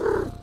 you